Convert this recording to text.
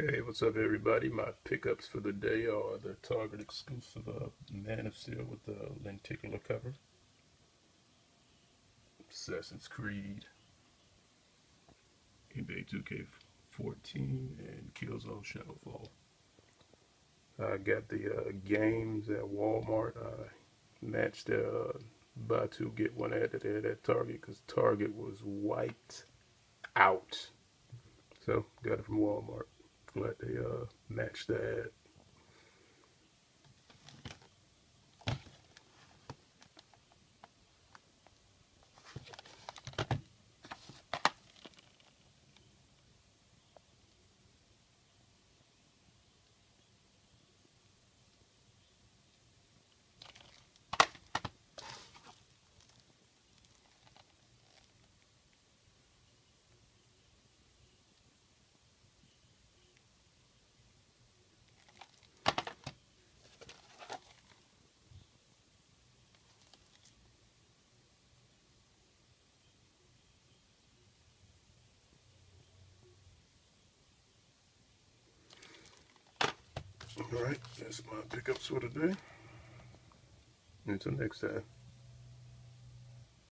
Hey, what's up, everybody? My pickups for the day are the Target exclusive uh, Man of Steel with the lenticular cover, Assassin's Creed, NBA 2K14, and Killzone Shadowfall. I got the uh, games at Walmart. I matched the uh, buy two get one ad that at Target because Target was wiped out. So got it from Walmart. Glad they uh, matched the ad. All right, that's my pickups for today. Until next time.